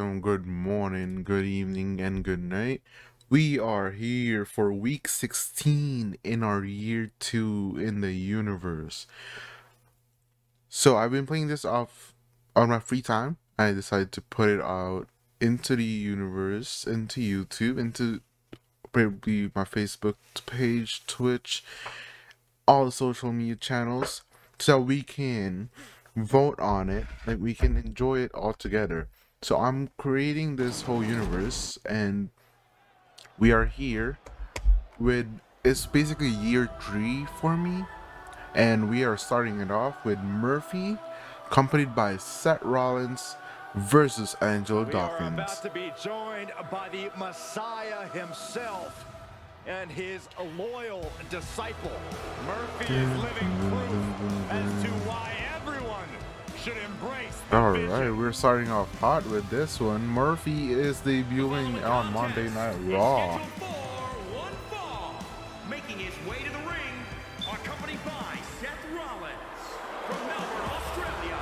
and good morning, good evening, and good night. We are here for week 16 in our year 2 in the universe. So I've been playing this off on my free time. I decided to put it out into the universe, into YouTube, into probably my Facebook page, Twitch, all the social media channels, so we can vote on it, like we can enjoy it all together. So I'm creating this whole universe, and we are here with it's basically year three for me, and we are starting it off with Murphy, accompanied by Seth Rollins versus Angelo We are about to be joined by the Messiah himself and his loyal disciple. Murphy is living proof as to should embrace the All vision. we're starting off hot with this one. Murphy is debuting on Monday Night Raw. Scheduled one fall. Making his way to the ring, accompanied by Seth Rollins from Melbourne, Australia,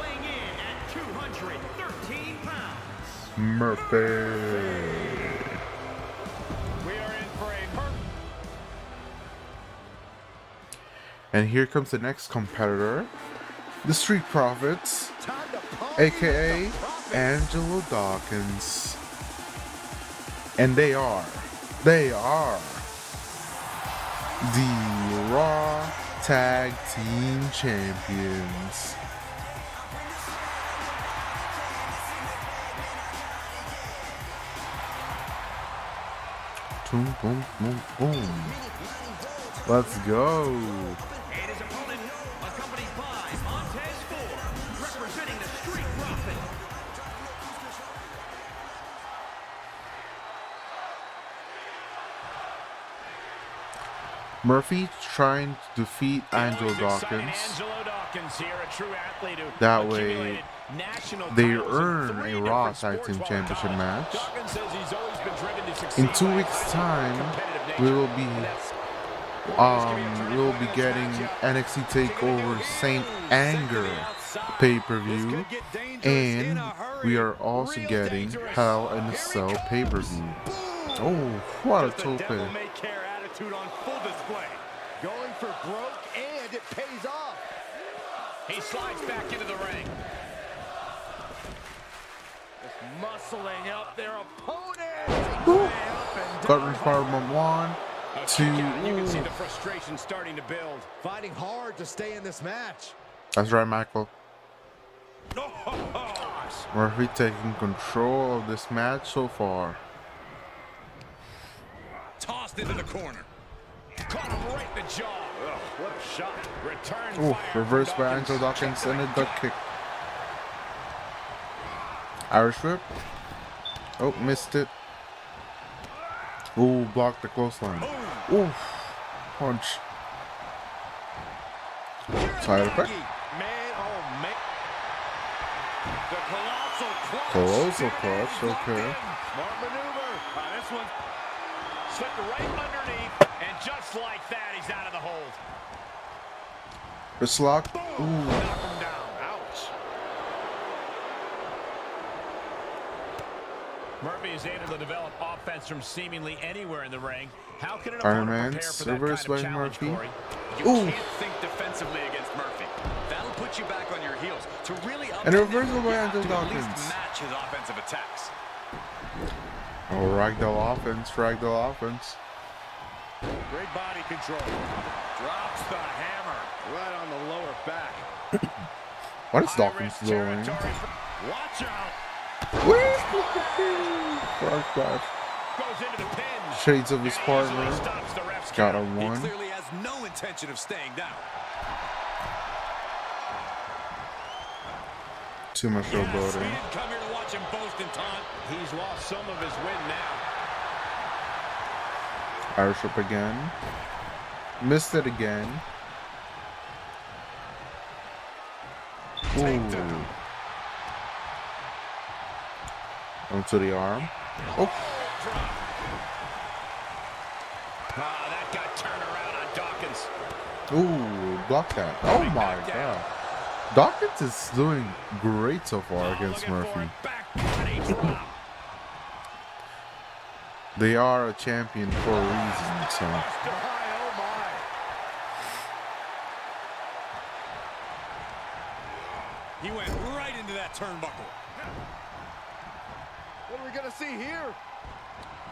weighing in at 213 pounds. Murphy. We are in for a Murphy. And here comes the next competitor, the Street Profits, aka Angelo Dawkins. And they are, they are the Raw Tag Team Champions. Boom, boom, boom, boom. Let's go. Murphy trying to defeat Angelo Dawkins. Angelo Dawkins. Here, a true athlete who That way, they earn a Raw Tag Team sports while in Championship match. Dawkins says he's always been driven to succeed In two weeks' time, we will be um we will be getting NXT Takeover Saint Anger pay-per-view, and we are also getting Hell in a Cell pay-per-view. Oh, what a tope! For broke, and it pays off. He slides back into the ring. Just muscling up their opponent. Woo. Way up and Got one, oh, two. You can see the frustration starting to build. Fighting hard to stay in this match. That's right, Michael. Murphy taking control of this match so far. Tossed into the corner. Caught him right in the jaw. Ugh, what shot. Return Oh, fire reversed by Angelo Dawkins and a duck kick. Irish whip. Oh, missed it. Ooh, blocked the clothesline. Ooh, punch. Side effect. Oh man. The colossal clutch. Colossal clutch, okay. Smart maneuver. Uh, this one slipped right underneath, and just like that, he's out of the hold. Wrist lock. Ooh. him down. Ouch. Murphy is able to develop offense from seemingly anywhere in the ring. How can an Iron Man, reverse kind of by challenge, Murphy. Corey? You Ooh. can't think defensively against Murphy. That'll put you back on your heels. To really And a reversal by you have Angelo to at Dawkins. match his offensive attacks. Oh, ragdoll offense, ragdoll offense. Great body control. Drops the hammer right on the lower back. What is Dawkins doing? Watch out. Frog splash. Goes into the pin. Shades of his partner. easily stops the ref's Got a count. He one. clearly has no intention of staying down. Too much Yes, we showboating. come here to watch him boast and taunt. He's lost some of his win now. Irish whip again. Missed it again. Ooh. Onto the arm. Oh, Ah, that got turned around on Dawkins. ooh, block that. Oh my god. Dawkins is doing great so far Oh, against Murphy. a back body drop. They are a champion for a reason, so. My, oh my. He went right into that turnbuckle. What are we gonna see here?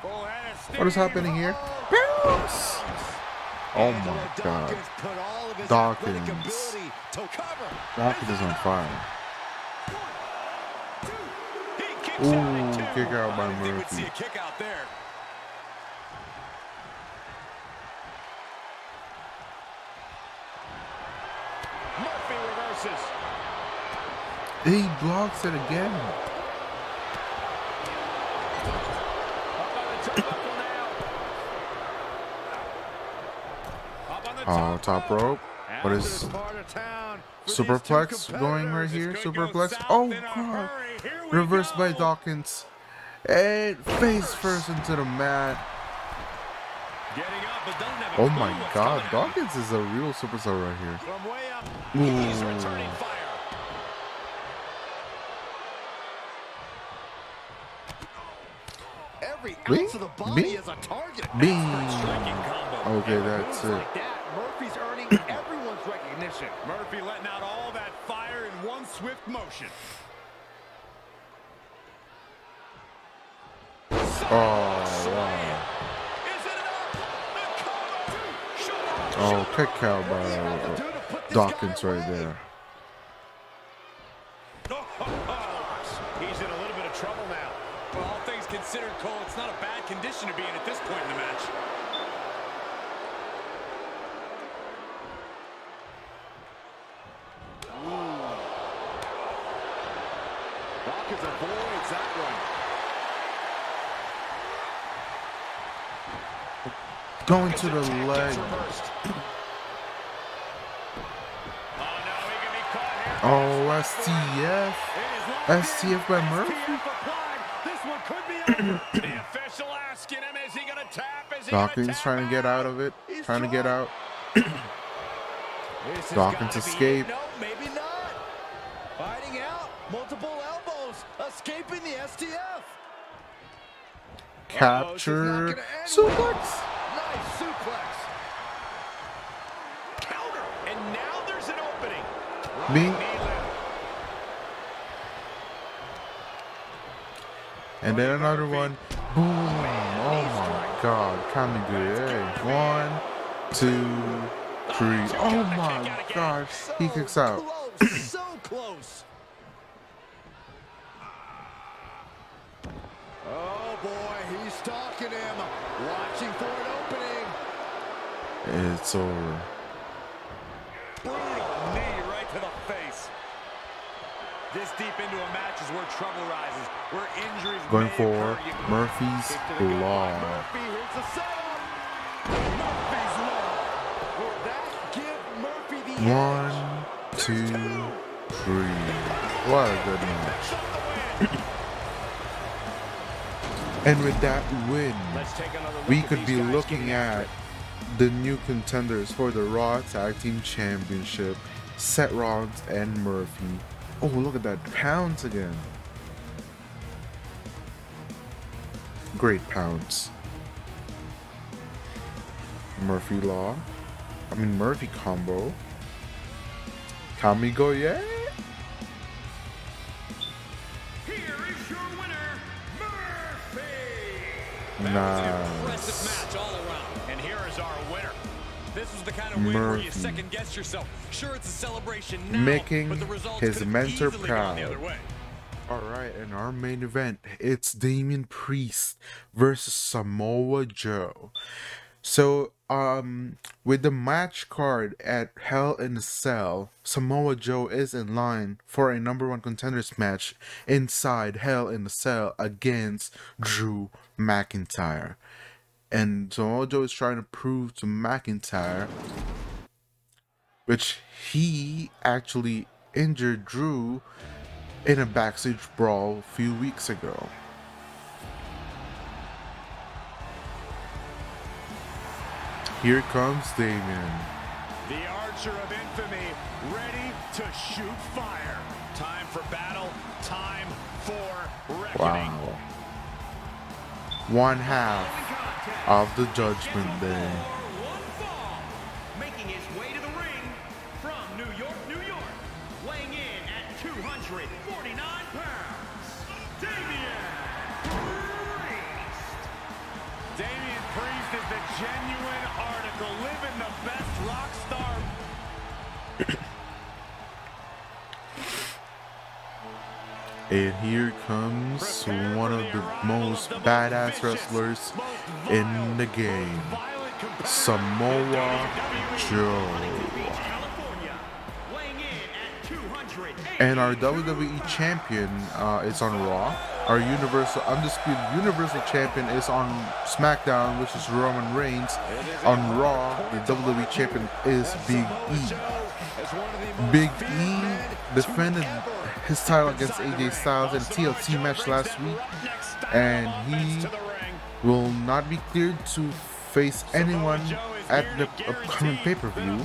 Full head of steam. What is happening here? Oh, Bounce! Oh Angelo my god. Dawkins put all of his Dawkins. to cover. Dawkins is on fire. He Ooh, out kick out by I didn't think we'd see Murphy. a kick out there. Murphy reverses. He blocks it again. Up on the turnbuckle now. Up on the Oh, top rope. What is Out to is this part of town for these two Superplex going right here? Superplex. Oh god. hurry. Here we Reversed by. Dawkins. And face first into the mat. Up, but doesn't have a Oh my god. coming at him. Dawkins is a real superstar right here. From way up. He's Ooh. returning fire. Every Bing, ounce of the body bing, is a target. Bing. Okay, that's it. Like that, Murphy's earning everyone's recognition. Murphy letting out all that fire in one swift motion. Oh, wow. Is it enough? The cover. Shoulder. Oh, kick out by uh, to put this Dawkins right there. He's in a little bit of trouble now. Well, all things considered, Cole, it's not a bad condition to be in at this point in the match. Dawkins avoids that one. Going to the leg. Oh, no, he can be caught here. Oh, STF. It is locked STF by. Murphy. STF. This one could be the official asking him, is he going to tap? Is he gonna Dawkins trying to get out of it. He's Trying to get out. Dawkins gotta escape. No, maybe not. Fighting out. Multiple elbows. Escaping the STF. Capture. Suplex. Nice suplex. Counter. And now there's an opening. Me. And then another one. Boom. Oh my god. Kamigure. One, two, three. Oh my god. He kicks out. Close. so close. Oh boy, he's stalking him. Watching for an opening. It's over. Brutal knee right to the face. This deep into a match is where trouble rises, where injuries Going for. Murphy's Law. Murphy, here's the setup. Murphy's Law. Will that give Murphy the? One, two, three. What a good match. And with that win, Let's take another look we could be looking at. The new contenders for the Raw Tag Team Championship, Seth Rollins and Murphy. Oh, look at that. Pounds again. Great pounds. Murphy Law. I mean, Murphy combo. Kamigo, yeah? Here is your winner, Murphy. Nice. The kind of win where you Murphy. second guess yourself. Sure, it's a celebration now, Making but the results his mentor easily gone the proud. Alright, in our main event, it's Damian Priest versus Samoa Joe. So, um, with the match card at Hell in a Cell, Samoa Joe is in line for a number one contenders match inside Hell in a Cell against Drew McIntyre. And Samoa Joe is trying to prove to McIntyre, which he actually injured Drew in a backstage brawl a few weeks ago. Here comes Damian. The Archer of Infamy ready to shoot fire. Time for battle, time for reckoning. Wow. One half of the Judgment Day. One fall, making his way to the ring from New York, New York, weighing in at 249 pounds, Damian Priest. Damian Priest is the genuine article, living the best rock star. And here comes one of the most badass wrestlers in the game, Samoa Joe. California, weighing in at 280 And our WWE champion uh, is on Raw. Our Universal Undisputed Universal Champion is on SmackDown, which is Roman Reigns. On Raw, the WWE champion is Big E. Big E defended his title against AJ Styles in a TLC match last week, and he will not be cleared to face anyone at the upcoming pay-per-view.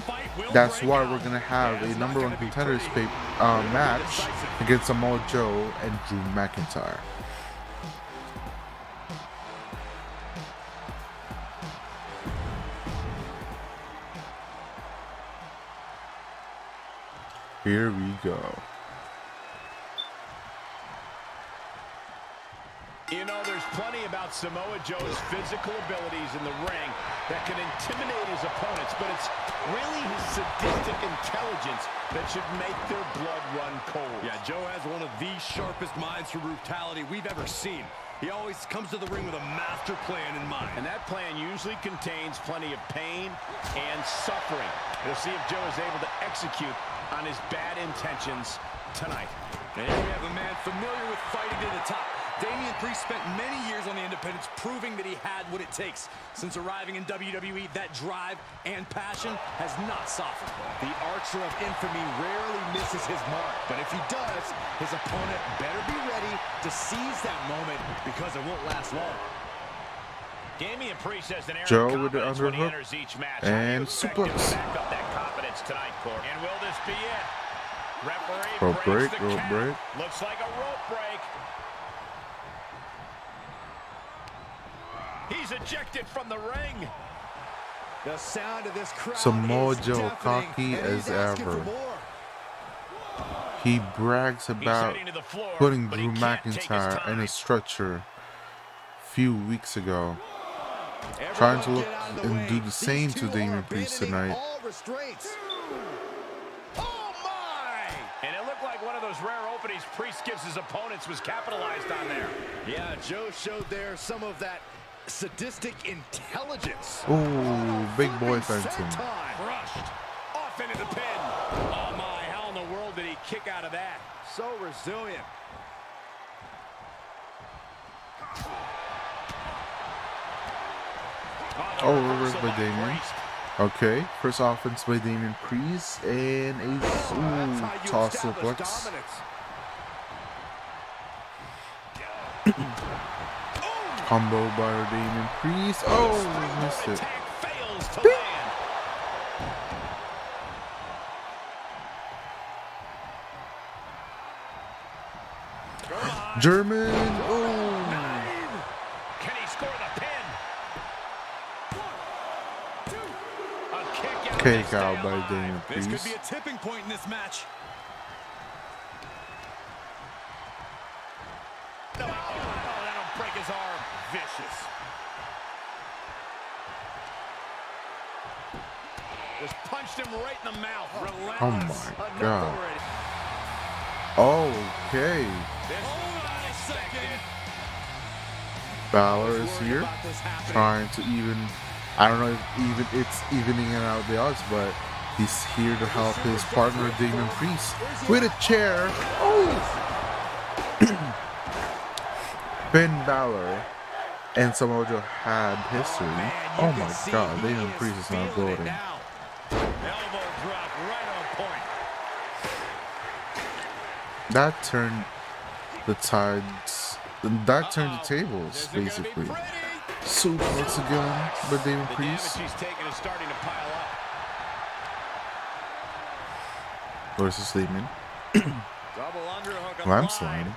That's why we're gonna have a number one contenders pay, uh, match against Samoa Joe and Drew McIntyre. Here we go. You know, there's plenty about Samoa Joe's physical abilities in the ring that can intimidate his opponents, but it's really his sadistic intelligence that should make their blood run cold. Yeah, Joe has one of the sharpest minds for brutality we've ever seen. He always comes to the ring with a master plan in mind. And that plan usually contains plenty of pain and suffering. We'll see if Joe is able to execute on his bad intentions tonight. And here we have a man familiar with fighting to the top. Damian Priest spent many years on the independents proving that he had what it takes. Since arriving in WWE, that drive and passion has not softened. The Archer of Infamy rarely misses his mark, but if he does, his opponent better be ready to seize that moment because it won't last long. Damian Priest has an air Joe of with the confidence when he underhook enters each match. and How do you expect him to suplex. that confidence tonight, And will this be it? Referee Rope break, the rope break. Looks like a rope break. He's ejected from the ring. The sound of this crowd Samoa is Joe cocky as ever. He brags about the floor, putting Drew can't take his McIntyre in a stretcher a few weeks ago. Everyone Trying to look get out of the and way. do the These same to two Damian Priest tonight. Oh my! And it looked like one of those rare openings Priest gives his opponents was capitalized on there. Yeah, Joe showed there some of that sadistic intelligence. Ooh, big boy senton. Crushed. Off into the pin. Oh my, how in the world did he kick out of that? So resilient. Oh, reverse by Damian. Okay, first offense by Damian Priest and a ooh, toss suplex. Combo by Damian Priest. Oh, missed it. German. Oh, Can he score the pin? A kick out. kick out by alive. Damian This could Priest. be a tipping point in this match. No, oh, that'll break his arm. Vicious. Just punched him right in the mouth. Relentless. Oh my God. Okay, This was not expected. Balor is here, About this happening. trying to even. I don't know if even it's evening it out the odds, but he's here to help his partner Damian Priest with a chair. Oh, Finn Balor and Samoa Joe had history. Man, Oh my God, he Damian Priest is not feeling it golden. now. Elbow drop right on point. That turned the tides. That turned the tables, Isn't gonna be basically. pretty. Suplex again by Damian The Priest. damage he's taken is starting to pile up. versus Lehman. Double underhook Lamb applied. slam.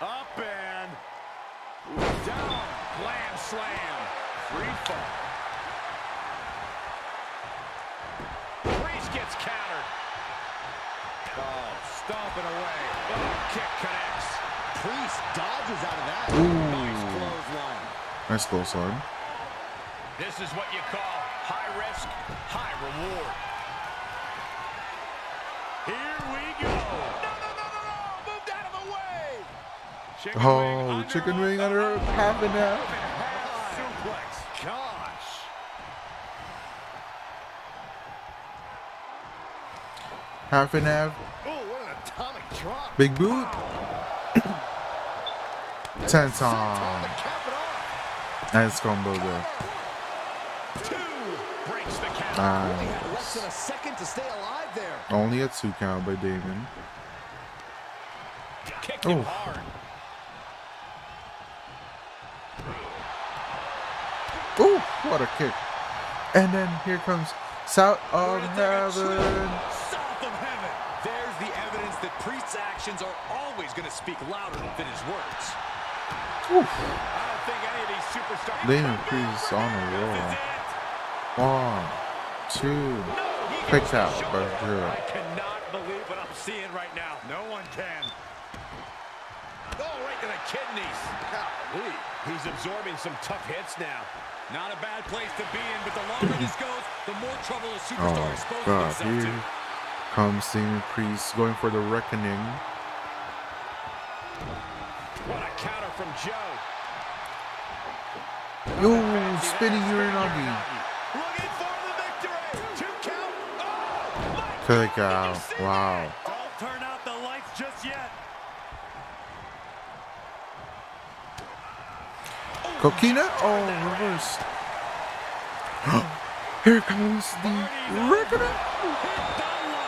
Up and down. Glam slam. Free fall. Priest gets countered. Oh, stomping away. Oh, kick connects. Priest dodges out of that. Nice clothesline. Nice close line. This is what you call high risk, high reward. Here we go. No, no, no, no, no. Moved out of the way. Chicken Oh, under chicken on wing the under half an hour. Half suplex. Gosh. Half and half. Oh, what an atomic drop. Big boot. Ten time. Nice combo there. Two breaks the count. Only less than Nice. a second to stay alive there. Only a two count by Damon. Oh. hard. Ooh, what a kick. And then here comes South of heaven. There's the evidence that Priest's actions are always going to speak louder than his words. I don't think any of these superstars. Damon Priest on a roll. This is. One, two. No, he Picked out by shoulder. Drew. I cannot believe what I'm seeing right now. No one can. Oh, right to the kidneys. Golly. He's absorbing some tough hits now. Not a bad place to be in, but the longer this goes, the more trouble a superstar Oh exposes god, himself here to. Comes Damon Priest going for the reckoning. What a counter from Joe. Yo, spinning Uranage. Looking for the victory. Two count. Oh, Kick out. Wow. Don't turn out the lights just yet. Coquina? Oh, reverse. Here comes the reckoning.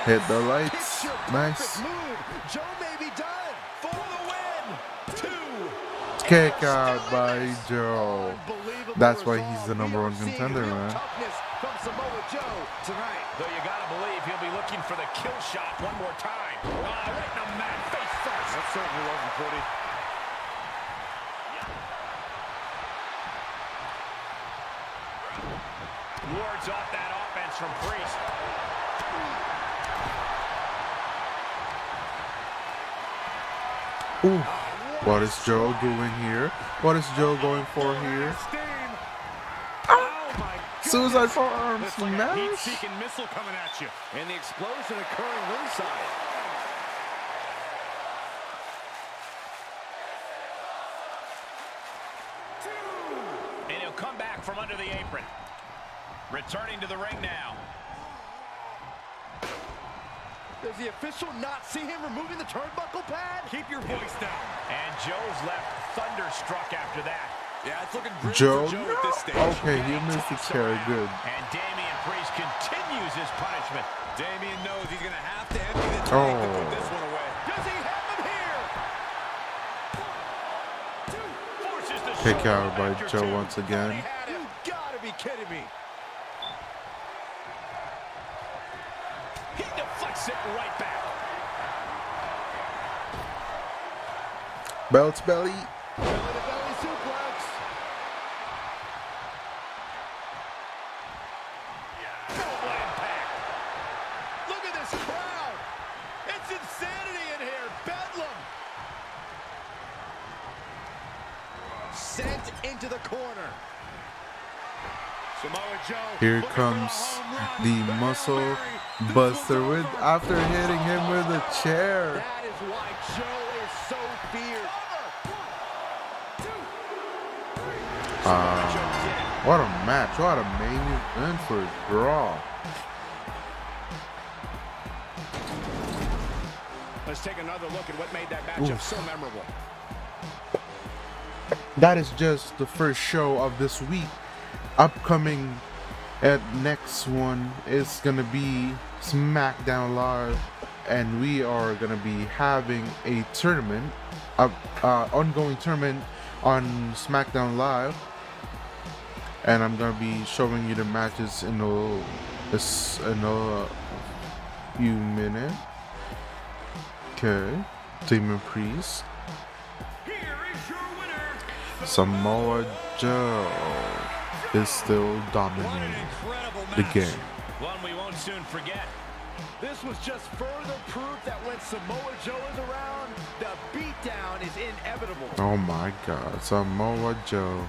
Hit the lights. Nice. perfect. Joe may be done. For the win. Two. Kick out by Joe. That's why he's the number one contender, man. From Samoa Joe tonight. Though you gotta believe he'll be looking for the kill shot one more time. Ah, right in the mat, face first. That certainly wasn't pretty. Wards off that offense from Priest. Ooh. What is Joe doing here? What is Joe going for here? Oh my Suicide forearm Looks like a smash. heat-seeking missile coming at you. And the explosion occurring ringside. And he'll come back from under the apron. Returning to the ring now. Does the official not see him removing the turnbuckle pad? Keep your voice down. And Joe's left thunderstruck after that. Yeah, it's looking grim Joe? for Joe at this stage. Okay, he missed the carry. Good. And Damian Priest continues his punishment. Damian knows he's going to have to empty the tank to Oh. put this one away. Does he have him here? Forces the Kick shoulder out by Joe once again. Belts belly. Belly to belly suplex. Look at this crowd. It's insanity in here. Bedlam. Sent into the corner. Here looking for a comes the muscle buster with after hitting him with a chair. That is why Joe is so feared. Ah, what a match. What a main event for a draw. Let's take another look at what made that matchup Oof. so memorable. That is just the first show of this week. Upcoming at next one is gonna be SmackDown Live, and we are gonna be having a tournament, a uh, ongoing tournament on SmackDown Live, and I'm gonna be showing you the matches in a in a few minutes. Okay. Demon Priest. Here is your winner, Samoa Joe is still dominating the game. One we won't soon forget. This was just further proof that when Samoa Joe is around, the beatdown is inevitable. Oh my god, Samoa Joe